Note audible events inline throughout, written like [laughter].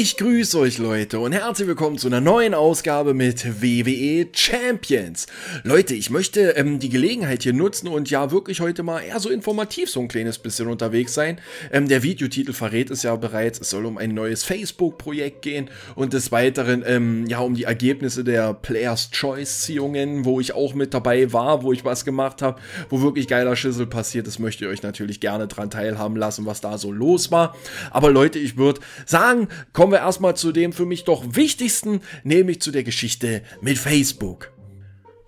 Ich grüße euch Leute und herzlich willkommen zu einer neuen Ausgabe mit WWE Champions. Leute, ich möchte ähm, die Gelegenheit hier nutzen und ja wirklich heute mal eher so informativ so ein kleines bisschen unterwegs sein. Ähm, der Videotitel verrät es ja bereits, es soll um ein neues Facebook-Projekt gehen und des Weiteren ähm, ja um die Ergebnisse der Players Choice-Ziehungen, wo ich auch mit dabei war, wo ich was gemacht habe, wo wirklich geiler Schissel passiert ist, möchte ich euch natürlich gerne dran teilhaben lassen, was da so los war. Aber Leute, ich würde sagen, kommen wir erstmal zu dem für mich doch wichtigsten, nämlich zu der Geschichte mit Facebook.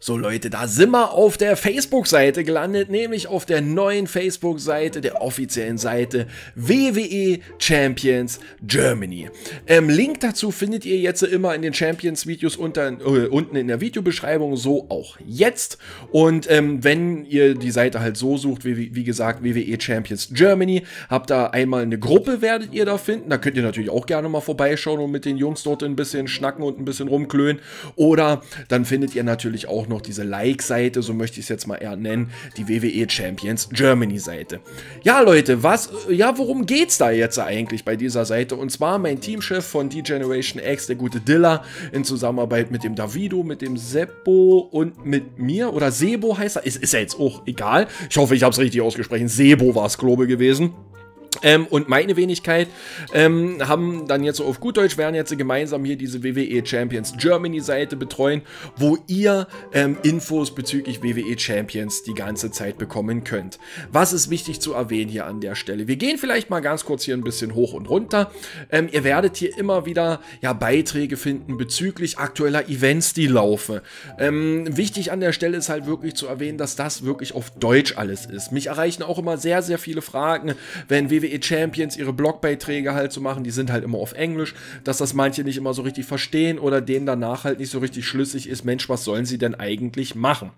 So Leute, da sind wir auf der Facebook-Seite gelandet, nämlich auf der neuen Facebook-Seite, der offiziellen Seite WWE Champions Germany. Ähm, Link dazu findet ihr jetzt immer in den Champions-Videos äh, unten in der Videobeschreibung, so auch jetzt. Und ähm, wenn ihr die Seite halt so sucht, wie, wie gesagt, WWE Champions Germany, habt da einmal eine Gruppe, werdet ihr da finden. Da könnt ihr natürlich auch gerne mal vorbeischauen und mit den Jungs dort ein bisschen schnacken und ein bisschen rumklönen. Oder dann findet ihr natürlich auch noch diese Like-Seite, so möchte ich es jetzt mal eher nennen, die WWE Champions Germany-Seite. Ja, Leute, was, ja, worum geht's da jetzt eigentlich bei dieser Seite? Und zwar mein Teamchef von D-Generation X, der gute Dilla, in Zusammenarbeit mit dem Davido, mit dem Seppo und mit mir, oder Sebo heißt er, ist, ist ja jetzt auch egal. Ich hoffe, ich habe es richtig ausgesprochen. Sebo war es, glaube gewesen. Ähm, und meine Wenigkeit ähm, haben dann jetzt so auf gut Deutsch, werden jetzt gemeinsam hier diese WWE Champions Germany Seite betreuen, wo ihr ähm, Infos bezüglich WWE Champions die ganze Zeit bekommen könnt. Was ist wichtig zu erwähnen hier an der Stelle? Wir gehen vielleicht mal ganz kurz hier ein bisschen hoch und runter. Ähm, ihr werdet hier immer wieder ja, Beiträge finden bezüglich aktueller Events, die laufen. Ähm, wichtig an der Stelle ist halt wirklich zu erwähnen, dass das wirklich auf Deutsch alles ist. Mich erreichen auch immer sehr, sehr viele Fragen, wenn WWE WWE Champions ihre Blogbeiträge halt zu machen, die sind halt immer auf Englisch, dass das manche nicht immer so richtig verstehen oder denen danach halt nicht so richtig schlüssig ist, Mensch, was sollen sie denn eigentlich machen?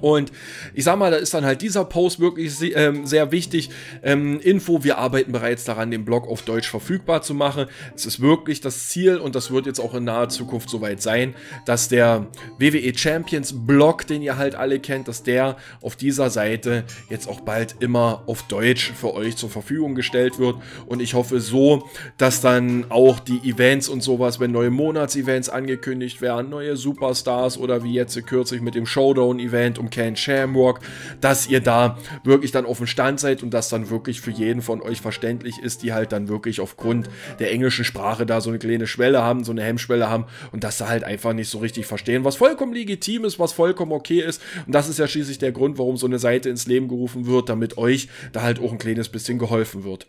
Und ich sag mal, da ist dann halt dieser Post wirklich ähm, sehr wichtig. Ähm, Info, wir arbeiten bereits daran, den Blog auf Deutsch verfügbar zu machen. Es ist wirklich das Ziel und das wird jetzt auch in naher Zukunft soweit sein, dass der WWE Champions Blog, den ihr halt alle kennt, dass der auf dieser Seite jetzt auch bald immer auf Deutsch für euch zur Verfügung gestellt wird. Und ich hoffe so, dass dann auch die Events und sowas, wenn neue Monatsevents angekündigt werden, neue Superstars oder wie jetzt kürzlich mit dem Showdown-Event um Ken Shamrock, dass ihr da wirklich dann auf dem Stand seid und das dann wirklich für jeden von euch verständlich ist, die halt dann wirklich aufgrund der englischen Sprache da so eine kleine Schwelle haben, so eine Hemmschwelle haben und das da halt einfach nicht so richtig verstehen, was vollkommen legitim ist, was vollkommen okay ist und das ist ja schließlich der Grund, warum so eine Seite ins Leben gerufen wird, damit euch da halt auch ein kleines bisschen geholfen wird.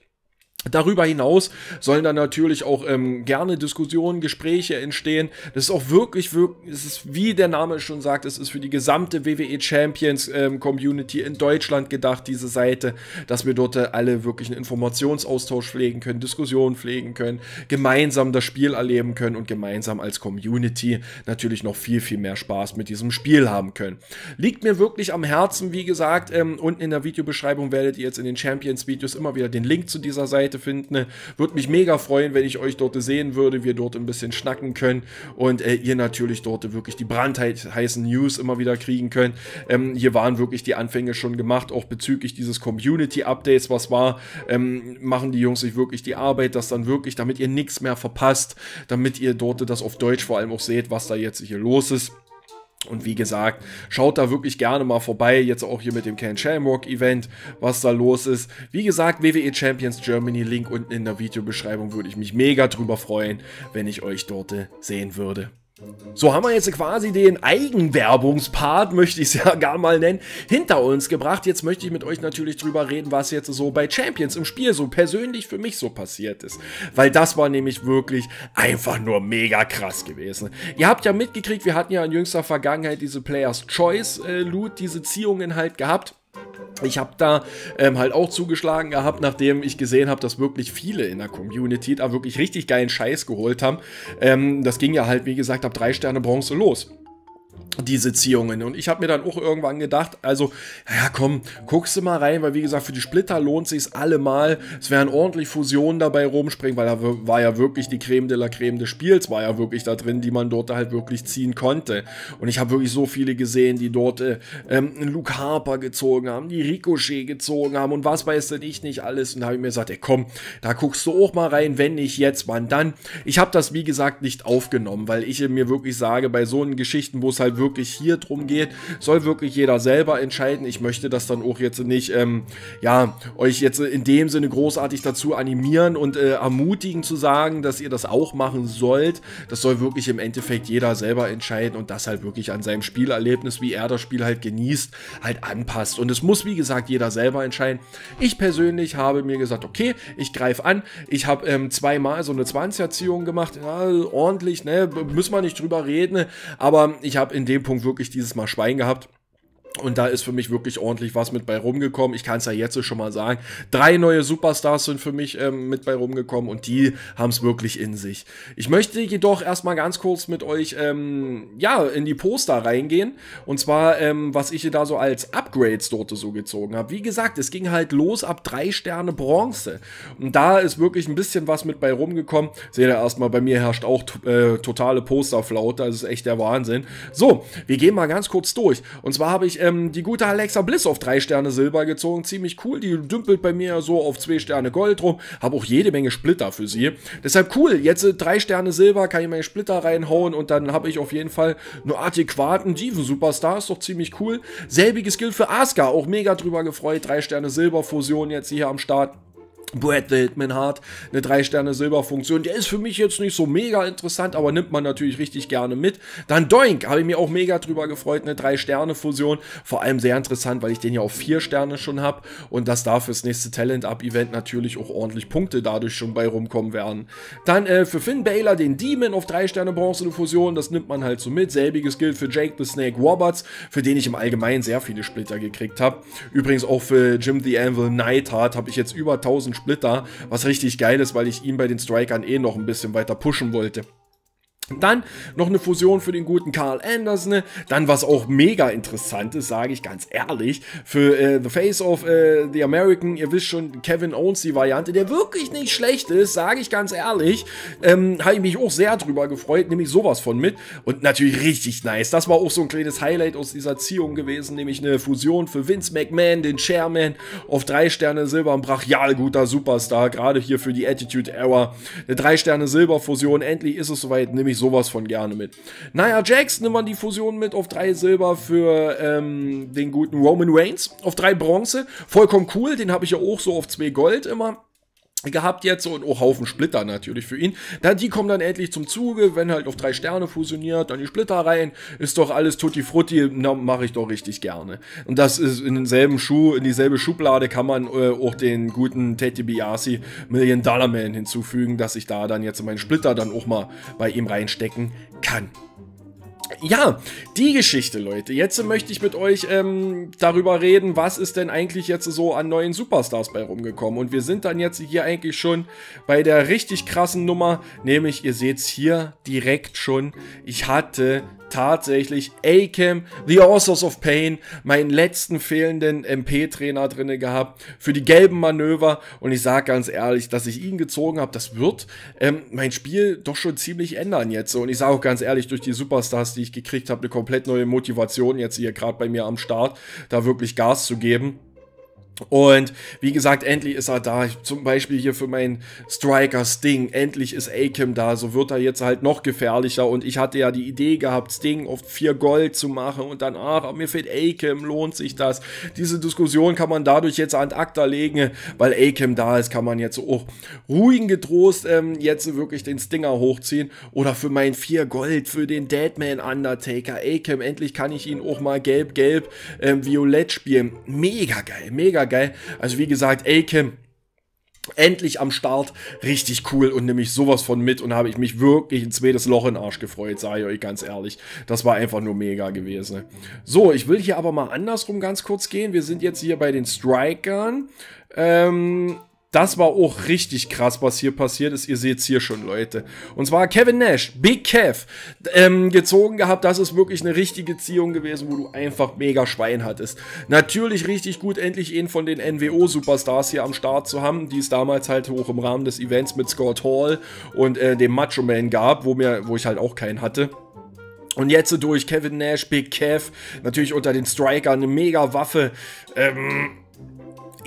Darüber hinaus sollen dann natürlich auch ähm, gerne Diskussionen, Gespräche entstehen. Das ist auch wirklich, wirklich, es ist wie der Name schon sagt, es ist für die gesamte WWE Champions ähm, Community in Deutschland gedacht, diese Seite, dass wir dort alle wirklich einen Informationsaustausch pflegen können, Diskussionen pflegen können, gemeinsam das Spiel erleben können und gemeinsam als Community natürlich noch viel, viel mehr Spaß mit diesem Spiel haben können. Liegt mir wirklich am Herzen, wie gesagt, ähm, unten in der Videobeschreibung werdet ihr jetzt in den Champions Videos immer wieder den Link zu dieser Seite Seite finden. Würde mich mega freuen, wenn ich euch dort sehen würde, wir dort ein bisschen schnacken können und äh, ihr natürlich dort wirklich die brandheißen News immer wieder kriegen könnt. Ähm, hier waren wirklich die Anfänge schon gemacht, auch bezüglich dieses Community-Updates, was war, ähm, machen die Jungs sich wirklich die Arbeit, dass dann wirklich, damit ihr nichts mehr verpasst, damit ihr dort das auf Deutsch vor allem auch seht, was da jetzt hier los ist. Und wie gesagt, schaut da wirklich gerne mal vorbei, jetzt auch hier mit dem Ken Shamrock Event, was da los ist. Wie gesagt, WWE Champions Germany, Link unten in der Videobeschreibung, würde ich mich mega drüber freuen, wenn ich euch dort sehen würde. So haben wir jetzt quasi den Eigenwerbungspart, möchte ich es [laughs] ja gar mal nennen, hinter uns gebracht. Jetzt möchte ich mit euch natürlich drüber reden, was jetzt so bei Champions im Spiel so persönlich für mich so passiert ist. Weil das war nämlich wirklich einfach nur mega krass gewesen. Ihr habt ja mitgekriegt, wir hatten ja in jüngster Vergangenheit diese Players Choice äh, Loot, diese Ziehungen halt gehabt. Ich habe da ähm, halt auch zugeschlagen gehabt, nachdem ich gesehen habe, dass wirklich viele in der Community da wirklich richtig geilen Scheiß geholt haben. Ähm, das ging ja halt, wie gesagt, ab drei Sterne Bronze los. Diese Ziehungen. Und ich habe mir dann auch irgendwann gedacht, also, ja komm, guckst du mal rein, weil wie gesagt, für die Splitter lohnt sich allemal. Es werden ordentlich Fusionen dabei rumspringen, weil da war ja wirklich die Creme de la Creme des Spiels, war ja wirklich da drin, die man dort halt wirklich ziehen konnte. Und ich habe wirklich so viele gesehen, die dort äh, ähm, Luke Harper gezogen haben, die Ricochet gezogen haben und was weiß denn ich nicht alles. Und da habe ich mir gesagt, ey komm, da guckst du auch mal rein, wenn nicht jetzt, wann dann. Ich habe das, wie gesagt, nicht aufgenommen, weil ich mir wirklich sage, bei so einen Geschichten, wo es halt wirklich wirklich hier drum geht, soll wirklich jeder selber entscheiden. Ich möchte das dann auch jetzt nicht, ähm, ja, euch jetzt in dem Sinne großartig dazu animieren und äh, ermutigen zu sagen, dass ihr das auch machen sollt. Das soll wirklich im Endeffekt jeder selber entscheiden und das halt wirklich an seinem Spielerlebnis, wie er das Spiel halt genießt, halt anpasst. Und es muss, wie gesagt, jeder selber entscheiden. Ich persönlich habe mir gesagt, okay, ich greife an. Ich habe ähm, zweimal so eine 20er-Ziehung gemacht. Ja, ordentlich, ne? Müssen wir nicht drüber reden. Aber ich habe in dem dem Punkt wirklich dieses Mal Schwein gehabt. Und da ist für mich wirklich ordentlich was mit bei rumgekommen. Ich kann es ja jetzt schon mal sagen. Drei neue Superstars sind für mich ähm, mit bei rumgekommen und die haben es wirklich in sich. Ich möchte jedoch erstmal ganz kurz mit euch ähm, ja, in die Poster reingehen. Und zwar, ähm, was ich da so als Upgrades dort so gezogen habe. Wie gesagt, es ging halt los ab drei Sterne Bronze. Und da ist wirklich ein bisschen was mit bei rumgekommen. Seht ihr erstmal, bei mir herrscht auch äh, totale Posterflaute. Das ist echt der Wahnsinn. So, wir gehen mal ganz kurz durch. Und zwar habe ich ähm, die gute Alexa Bliss auf drei Sterne Silber gezogen. Ziemlich cool. Die dümpelt bei mir so auf zwei Sterne Gold rum. Habe auch jede Menge Splitter für sie. Deshalb cool. Jetzt äh, drei Sterne Silber, kann ich meine Splitter reinhauen und dann habe ich auf jeden Fall nur adäquaten Diven-Superstar. Ist doch ziemlich cool. Selbiges gilt für Asuka. Auch mega drüber gefreut. Drei Sterne Silber Fusion jetzt hier am Start. Brad Wildman hat eine 3-Sterne-Silber-Funktion. Der ist für mich jetzt nicht so mega interessant, aber nimmt man natürlich richtig gerne mit. Dann Doink, habe ich mir auch mega drüber gefreut, eine 3-Sterne-Fusion. Vor allem sehr interessant, weil ich den ja auf 4 Sterne schon habe und dass da fürs nächste Talent-Up-Event natürlich auch ordentlich Punkte dadurch schon bei rumkommen werden. Dann äh, für Finn Baylor den Demon auf 3 Sterne Bronze-Fusion, das nimmt man halt so mit. Selbiges gilt für Jake the Snake Roberts, für den ich im Allgemeinen sehr viele Splitter gekriegt habe. Übrigens auch für Jim the Anvil Neidhart habe ich jetzt über 1000 Splitter was richtig geil ist, weil ich ihn bei den Strikern eh noch ein bisschen weiter pushen wollte. Dann noch eine Fusion für den guten Carl Anderson. Dann was auch mega interessant ist, sage ich ganz ehrlich, für äh, The Face of äh, the American, ihr wisst schon, Kevin Owens die Variante, der wirklich nicht schlecht ist, sage ich ganz ehrlich. Ähm, Habe ich mich auch sehr drüber gefreut, nämlich sowas von mit. Und natürlich richtig nice. Das war auch so ein kleines Highlight aus dieser Ziehung gewesen, nämlich eine Fusion für Vince McMahon, den Chairman, auf drei Sterne Silber, ein brachial guter Superstar, gerade hier für die Attitude Era. Eine drei Sterne Silber Fusion, endlich ist es soweit, nämlich ich sowas von gerne mit. Naja, Jax nimmt man die Fusion mit auf drei Silber für ähm, den guten Roman Reigns. Auf drei Bronze. Vollkommen cool. Den habe ich ja auch so auf zwei Gold immer gehabt jetzt und auch Haufen Splitter natürlich für ihn. Dann die kommen dann endlich zum Zuge, wenn halt auf drei Sterne fusioniert, dann die Splitter rein, ist doch alles tutti frutti, mache ich doch richtig gerne. Und das ist in denselben Schuh, in dieselbe Schublade kann man äh, auch den guten Teddy Biasi Million Dollar Man hinzufügen, dass ich da dann jetzt meinen Splitter dann auch mal bei ihm reinstecken kann ja, die Geschichte, Leute. Jetzt möchte ich mit euch ähm, darüber reden, was ist denn eigentlich jetzt so an neuen Superstars bei rumgekommen. Und wir sind dann jetzt hier eigentlich schon bei der richtig krassen Nummer, nämlich ihr seht es hier direkt schon. Ich hatte tatsächlich Acam, The Authors of Pain, meinen letzten fehlenden MP-Trainer drinne gehabt für die gelben Manöver und ich sage ganz ehrlich, dass ich ihn gezogen habe, das wird ähm, mein Spiel doch schon ziemlich ändern jetzt und ich sage auch ganz ehrlich, durch die Superstars, die ich gekriegt habe, eine komplett neue Motivation jetzt hier gerade bei mir am Start, da wirklich Gas zu geben. Und wie gesagt, endlich ist er da. Zum Beispiel hier für meinen Striker Sting. Endlich ist Akim da. So wird er jetzt halt noch gefährlicher. Und ich hatte ja die Idee gehabt, Sting auf 4 Gold zu machen. Und dann, ach, mir fehlt Akim. Lohnt sich das? Diese Diskussion kann man dadurch jetzt an Akta legen. Weil Akim da ist, kann man jetzt auch ruhigen getrost ähm, jetzt wirklich den Stinger hochziehen. Oder für mein 4 Gold, für den Deadman Undertaker. Akim, endlich kann ich ihn auch mal gelb-gelb ähm, violett spielen. Mega geil, mega geil. Also wie gesagt, Aiken endlich am Start. Richtig cool und nämlich sowas von mit und habe ich mich wirklich ein zweites Loch in den Arsch gefreut, sage ich euch ganz ehrlich. Das war einfach nur mega gewesen. So, ich will hier aber mal andersrum ganz kurz gehen. Wir sind jetzt hier bei den Strikern. Ähm, das war auch richtig krass, was hier passiert ist. Ihr seht es hier schon, Leute. Und zwar Kevin Nash, Big Kev, ähm, gezogen gehabt. Das ist wirklich eine richtige Ziehung gewesen, wo du einfach mega Schwein hattest. Natürlich richtig gut, endlich einen von den NWO-Superstars hier am Start zu haben, die es damals halt hoch im Rahmen des Events mit Scott Hall und äh, dem Macho Man gab, wo, mir, wo ich halt auch keinen hatte. Und jetzt durch Kevin Nash, Big Kev, natürlich unter den Striker eine mega Waffe. Ähm,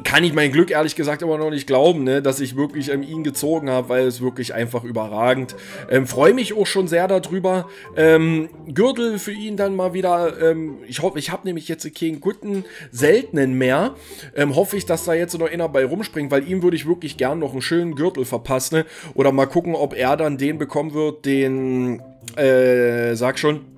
kann ich mein Glück ehrlich gesagt immer noch nicht glauben, ne, dass ich wirklich ähm, ihn gezogen habe, weil es wirklich einfach überragend. Ähm, Freue mich auch schon sehr darüber. Ähm, Gürtel für ihn dann mal wieder. Ähm, ich hoffe, ich habe nämlich jetzt keinen guten, seltenen mehr. Ähm, hoffe ich, dass da jetzt noch einer bei rumspringt, weil ihm würde ich wirklich gern noch einen schönen Gürtel verpassen. Ne? Oder mal gucken, ob er dann den bekommen wird, den, äh, sag schon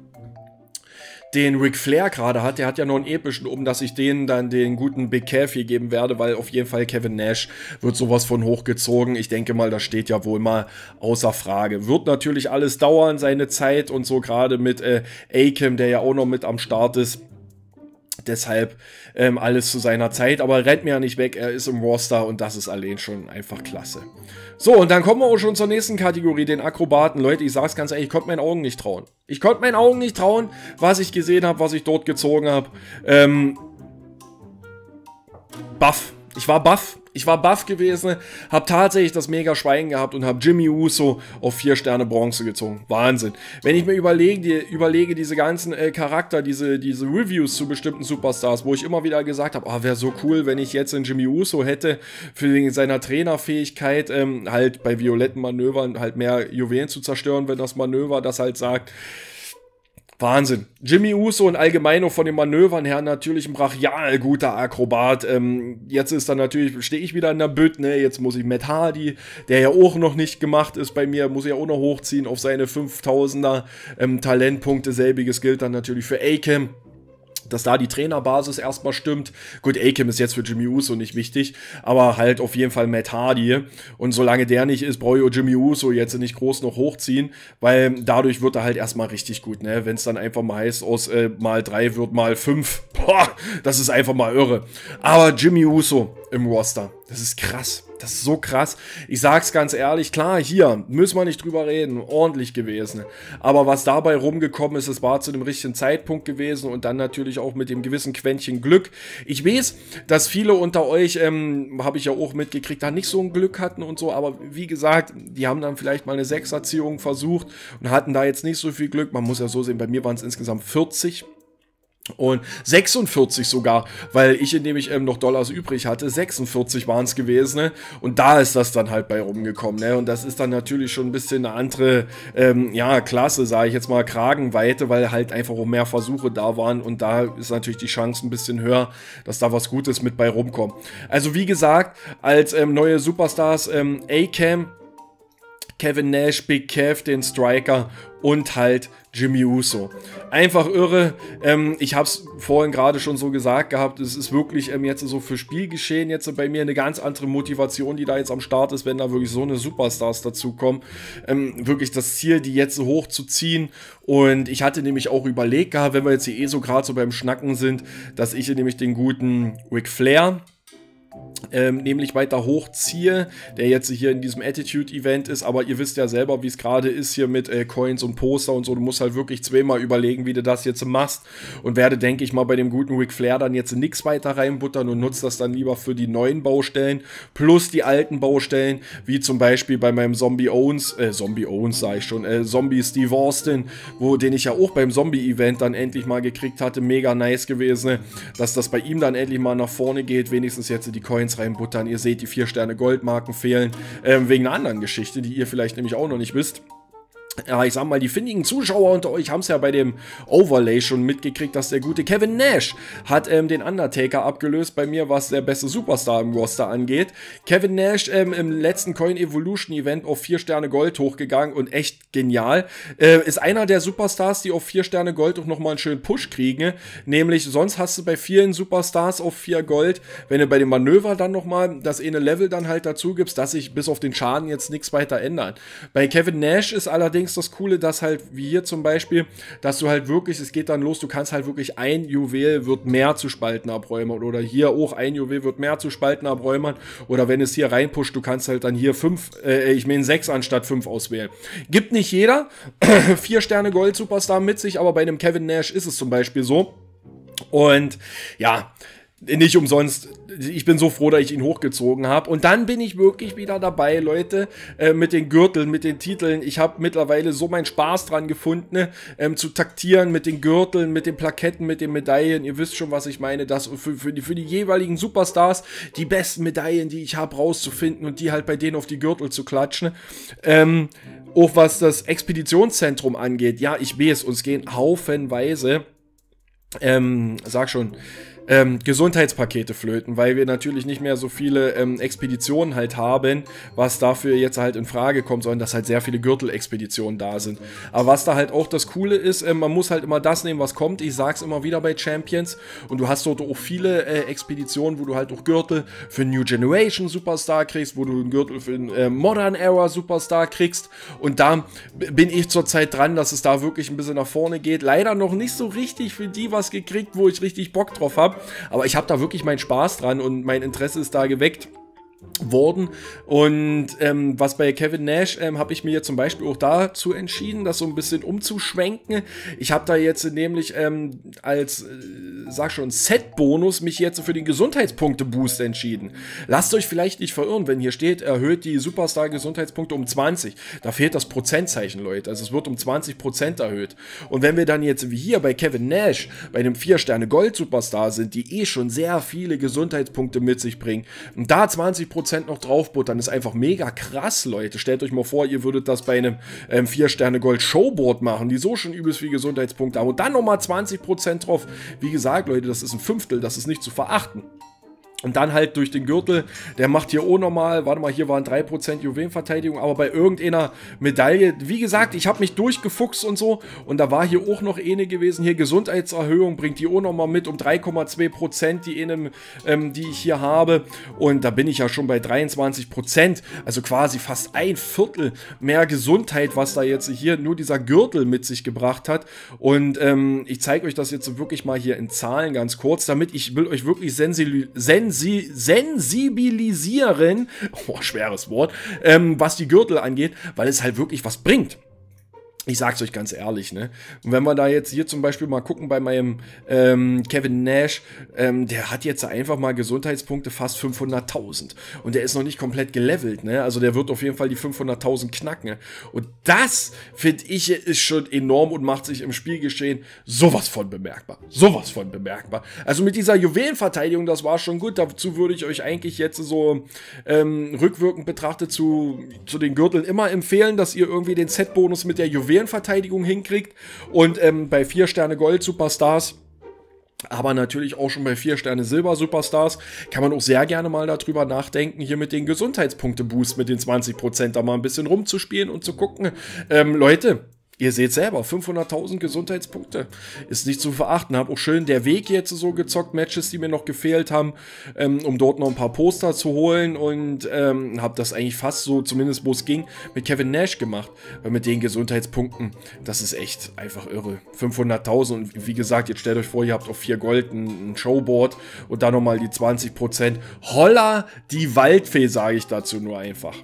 den Ric Flair gerade hat. Der hat ja noch einen epischen um, dass ich denen dann den guten Big Kev hier geben werde, weil auf jeden Fall Kevin Nash wird sowas von hochgezogen. Ich denke mal, das steht ja wohl mal außer Frage. Wird natürlich alles dauern, seine Zeit und so gerade mit äh, Akem, der ja auch noch mit am Start ist. Deshalb ähm, alles zu seiner Zeit, aber rennt mir ja nicht weg, er ist im Roster und das ist allein schon einfach klasse. So, und dann kommen wir auch schon zur nächsten Kategorie, den Akrobaten. Leute, ich sag's ganz ehrlich, ich konnte meinen Augen nicht trauen. Ich konnte meinen Augen nicht trauen, was ich gesehen habe, was ich dort gezogen habe. Ähm, Buff. Ich war baff. Ich war baff gewesen, habe tatsächlich das mega Schweigen gehabt und habe Jimmy Uso auf 4 Sterne Bronze gezogen. Wahnsinn. Wenn ich mir überlege, die, überlege diese ganzen äh, Charakter, diese, diese Reviews zu bestimmten Superstars, wo ich immer wieder gesagt habe, oh, wäre so cool, wenn ich jetzt einen Jimmy Uso hätte, für seiner Trainerfähigkeit, ähm, halt bei violetten Manövern halt mehr Juwelen zu zerstören, wenn das Manöver das halt sagt. Wahnsinn. Jimmy Uso und allgemein auch von den Manövern her natürlich ein brachial guter Akrobat. Ähm, jetzt ist dann natürlich, stehe ich wieder in der Bütt, ne? Jetzt muss ich Matt Hardy, der ja auch noch nicht gemacht ist bei mir, muss ich auch noch hochziehen auf seine 5000er ähm, Talentpunkte. Selbiges gilt dann natürlich für Akem dass da die Trainerbasis erstmal stimmt. Gut, Akem ist jetzt für Jimmy Uso nicht wichtig, aber halt auf jeden Fall Matt Hardy. Und solange der nicht ist, brauche ich Jimmy Uso jetzt nicht groß noch hochziehen, weil dadurch wird er halt erstmal richtig gut, ne? Wenn es dann einfach mal heißt, aus äh, mal drei wird mal fünf. Boah, das ist einfach mal irre. Aber Jimmy Uso im Roster, das ist krass. Das ist so krass. Ich sag's ganz ehrlich, klar, hier müssen wir nicht drüber reden, ordentlich gewesen. Aber was dabei rumgekommen ist, es war zu dem richtigen Zeitpunkt gewesen und dann natürlich auch mit dem gewissen Quäntchen Glück. Ich weiß, dass viele unter euch, ähm, habe ich ja auch mitgekriegt, da nicht so ein Glück hatten und so, aber wie gesagt, die haben dann vielleicht mal eine Sechserziehung versucht und hatten da jetzt nicht so viel Glück. Man muss ja so sehen, bei mir waren es insgesamt 40 und 46 sogar, weil ich, indem ich ähm, noch Dollars übrig hatte, 46 waren es gewesen. Ne? Und da ist das dann halt bei rumgekommen. Ne? Und das ist dann natürlich schon ein bisschen eine andere, ähm, ja, Klasse, sage ich jetzt mal, Kragenweite, weil halt einfach auch mehr Versuche da waren. Und da ist natürlich die Chance ein bisschen höher, dass da was Gutes mit bei rumkommt. Also wie gesagt, als ähm, neue Superstars ähm, A-Cam Kevin Nash, Big Kev, den Striker und halt Jimmy Uso. Einfach irre. Ähm, ich habe es vorhin gerade schon so gesagt gehabt. Es ist wirklich ähm, jetzt so für Spielgeschehen jetzt bei mir eine ganz andere Motivation, die da jetzt am Start ist, wenn da wirklich so eine Superstars dazukommen. Ähm, wirklich das Ziel, die jetzt so hoch zu ziehen. Und ich hatte nämlich auch überlegt gehabt, wenn wir jetzt hier eh so gerade so beim Schnacken sind, dass ich nämlich den guten Ric Flair ähm, nämlich weiter hochziehe, der jetzt hier in diesem Attitude-Event ist, aber ihr wisst ja selber, wie es gerade ist hier mit äh, Coins und Poster und so, du musst halt wirklich zweimal überlegen, wie du das jetzt machst. Und werde, denke ich mal, bei dem guten Ric Flair dann jetzt nichts weiter reinbuttern und nutze das dann lieber für die neuen Baustellen plus die alten Baustellen, wie zum Beispiel bei meinem Zombie Owens, äh, Zombie Owens sage ich schon, äh, Zombie Steve Austin, wo den ich ja auch beim Zombie-Event dann endlich mal gekriegt hatte, mega nice gewesen, dass das bei ihm dann endlich mal nach vorne geht, wenigstens jetzt die Coins Coins reinbuttern. Ihr seht, die 4 Sterne Goldmarken fehlen. Ähm, wegen einer anderen Geschichte, die ihr vielleicht nämlich auch noch nicht wisst ja, ich sag mal, die findigen Zuschauer unter euch haben es ja bei dem Overlay schon mitgekriegt, dass der gute Kevin Nash hat ähm, den Undertaker abgelöst bei mir, was der beste Superstar im Roster angeht. Kevin Nash ähm, im letzten Coin Evolution Event auf 4 Sterne Gold hochgegangen und echt genial. Äh, ist einer der Superstars, die auf 4 Sterne Gold auch nochmal einen schönen Push kriegen. Nämlich, sonst hast du bei vielen Superstars auf 4 Gold, wenn du bei dem Manöver dann nochmal das eine Level dann halt dazu gibst, dass sich bis auf den Schaden jetzt nichts weiter ändert. Bei Kevin Nash ist allerdings allerdings das Coole, dass halt, wie hier zum Beispiel, dass du halt wirklich, es geht dann los, du kannst halt wirklich ein Juwel wird mehr zu Spalten abräumen oder hier auch ein Juwel wird mehr zu Spalten abräumen oder wenn es hier reinpusht, du kannst halt dann hier fünf, äh, ich meine sechs anstatt fünf auswählen. Gibt nicht jeder, [clears throat] vier Sterne Gold Superstar mit sich, aber bei einem Kevin Nash ist es zum Beispiel so. Und ja, nicht umsonst. Ich bin so froh, dass ich ihn hochgezogen habe. Und dann bin ich wirklich wieder dabei, Leute, äh, mit den Gürteln, mit den Titeln. Ich habe mittlerweile so meinen Spaß dran gefunden, ne, ähm, zu taktieren mit den Gürteln, mit den Plaketten, mit den Medaillen. Ihr wisst schon, was ich meine. Das für, für, die, für die jeweiligen Superstars die besten Medaillen, die ich habe, rauszufinden und die halt bei denen auf die Gürtel zu klatschen. Ähm, auch was das Expeditionszentrum angeht. Ja, ich weiß, uns gehen haufenweise. Ähm, sag schon ähm, Gesundheitspakete flöten, weil wir natürlich nicht mehr so viele ähm, Expeditionen halt haben, was dafür jetzt halt in Frage kommt, sondern dass halt sehr viele Gürtelexpeditionen da sind. Aber was da halt auch das Coole ist, äh, man muss halt immer das nehmen, was kommt. Ich sag's immer wieder bei Champions und du hast dort auch viele äh, Expeditionen, wo du halt auch Gürtel für New Generation Superstar kriegst, wo du einen Gürtel für einen äh, Modern Era Superstar kriegst und da bin ich zurzeit dran, dass es da wirklich ein bisschen nach vorne geht. Leider noch nicht so richtig für die was gekriegt, wo ich richtig Bock drauf habe. Aber ich habe da wirklich meinen Spaß dran und mein Interesse ist da geweckt worden. Und ähm, was bei Kevin Nash ähm, habe ich mir zum Beispiel auch dazu entschieden, das so ein bisschen umzuschwenken. Ich habe da jetzt nämlich ähm, als, äh, sag schon, Set-Bonus mich jetzt für den Gesundheitspunkte-Boost entschieden. Lasst euch vielleicht nicht verirren, wenn hier steht, erhöht die Superstar-Gesundheitspunkte um 20. Da fehlt das Prozentzeichen, Leute. Also es wird um 20% erhöht. Und wenn wir dann jetzt wie hier bei Kevin Nash, bei dem 4-Sterne-Gold-Superstar sind, die eh schon sehr viele Gesundheitspunkte mit sich bringen, und da 20% 10% noch draufbuttern. ist einfach mega krass, Leute. Stellt euch mal vor, ihr würdet das bei einem ähm, 4-Sterne-Gold-Showboard machen, die so schon übelst viel Gesundheitspunkte haben. Und dann nochmal 20% drauf. Wie gesagt, Leute, das ist ein Fünftel, das ist nicht zu verachten. Und dann halt durch den Gürtel, der macht hier auch nochmal, warte mal, hier waren 3% Juwelenverteidigung, aber bei irgendeiner Medaille, wie gesagt, ich habe mich durchgefuchst und so. Und da war hier auch noch eine gewesen, hier Gesundheitserhöhung bringt die auch nochmal mit um 3,2%, die, eine, ähm, die ich hier habe. Und da bin ich ja schon bei 23%, also quasi fast ein Viertel mehr Gesundheit, was da jetzt hier nur dieser Gürtel mit sich gebracht hat. Und ähm, ich zeige euch das jetzt wirklich mal hier in Zahlen ganz kurz, damit ich will euch wirklich sensibilisieren, sensi sensibilisieren, [laughs] oh, schweres Wort, ähm, was die Gürtel angeht, weil es halt wirklich was bringt. Ich sag's euch ganz ehrlich, ne? Und wenn wir da jetzt hier zum Beispiel mal gucken bei meinem ähm, Kevin Nash, ähm, der hat jetzt einfach mal Gesundheitspunkte fast 500.000 und der ist noch nicht komplett gelevelt, ne? Also der wird auf jeden Fall die 500.000 knacken. Und das, finde ich, ist schon enorm und macht sich im Spielgeschehen sowas von bemerkbar. Sowas von bemerkbar. Also mit dieser Juwelenverteidigung, das war schon gut. Dazu würde ich euch eigentlich jetzt so ähm, rückwirkend betrachtet zu, zu den Gürteln immer empfehlen, dass ihr irgendwie den Set-Bonus mit der Juwelen Juwelenverteidigung hinkriegt. Und ähm, bei 4 Sterne Gold Superstars aber natürlich auch schon bei 4 Sterne Silber Superstars kann man auch sehr gerne mal darüber nachdenken, hier mit den Gesundheitspunkte-Boost mit den 20% da mal ein bisschen rumzuspielen und zu gucken. Ähm, Leute, Ihr seht selber, 500.000 Gesundheitspunkte ist nicht zu verachten. Hab auch schön der Weg jetzt so gezockt, Matches, die mir noch gefehlt haben, ähm, um dort noch ein paar Poster zu holen und ähm, habe das eigentlich fast so, zumindest wo es ging, mit Kevin Nash gemacht. Weil mit den Gesundheitspunkten, das ist echt einfach irre. 500.000 und wie gesagt, jetzt stellt euch vor, ihr habt auf 4 Gold ein, ein Showboard und dann nochmal die 20%. Holla, die Waldfee, sage ich dazu nur einfach.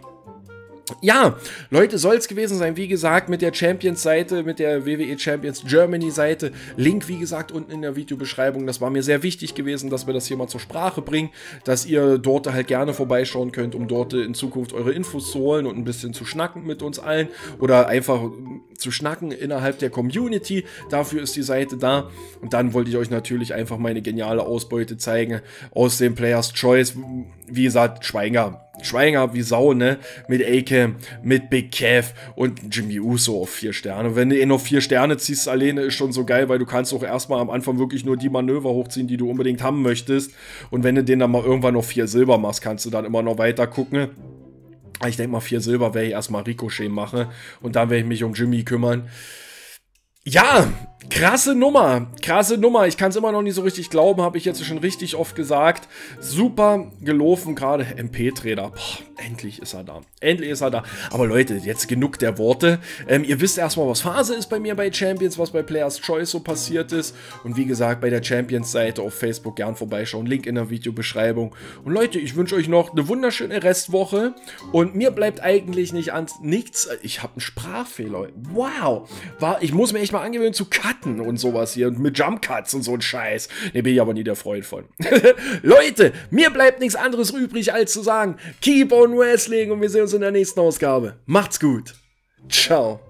Ja, Leute, soll es gewesen sein. Wie gesagt, mit der Champions-Seite, mit der WWE Champions Germany-Seite. Link, wie gesagt, unten in der Videobeschreibung. Das war mir sehr wichtig gewesen, dass wir das hier mal zur Sprache bringen, dass ihr dort halt gerne vorbeischauen könnt, um dort in Zukunft eure Infos zu holen und ein bisschen zu schnacken mit uns allen oder einfach zu schnacken innerhalb der Community. Dafür ist die Seite da. Und dann wollte ich euch natürlich einfach meine geniale Ausbeute zeigen aus dem Players Choice. Wie gesagt, Schweiger Schweiger wie Sau, ne? Mit Ake, mit Big Kev und Jimmy Uso auf vier Sterne. Wenn du eh noch vier Sterne ziehst alleine, ist schon so geil, weil du kannst auch erstmal am Anfang wirklich nur die Manöver hochziehen, die du unbedingt haben möchtest. Und wenn du den dann mal irgendwann noch vier Silber machst, kannst du dann immer noch weiter gucken. Ich denke mal, vier Silber werde ich erstmal Ricochet machen und dann werde ich mich um Jimmy kümmern. Ja, krasse Nummer, krasse Nummer. Ich kann es immer noch nicht so richtig glauben, habe ich jetzt schon richtig oft gesagt. Super gelaufen, gerade MP-Trainer. Endlich ist er da. Endlich ist er da. Aber Leute, jetzt genug der Worte. Ähm, ihr wisst erstmal, was Phase ist bei mir bei Champions, was bei Players Choice so passiert ist. Und wie gesagt, bei der Champions-Seite auf Facebook gern vorbeischauen. Link in der Videobeschreibung. Und Leute, ich wünsche euch noch eine wunderschöne Restwoche. Und mir bleibt eigentlich nicht an nichts. Ich habe einen Sprachfehler. Wow. War, ich muss mir echt mal angewöhnen zu cutten und sowas hier. Und mit Jump Cuts und so ein Scheiß. Ne, bin ich aber nie der Freund von. [laughs] Leute, mir bleibt nichts anderes übrig, als zu sagen, keep on Wrestling und wir sehen uns in der nächsten Ausgabe. Macht's gut. Ciao.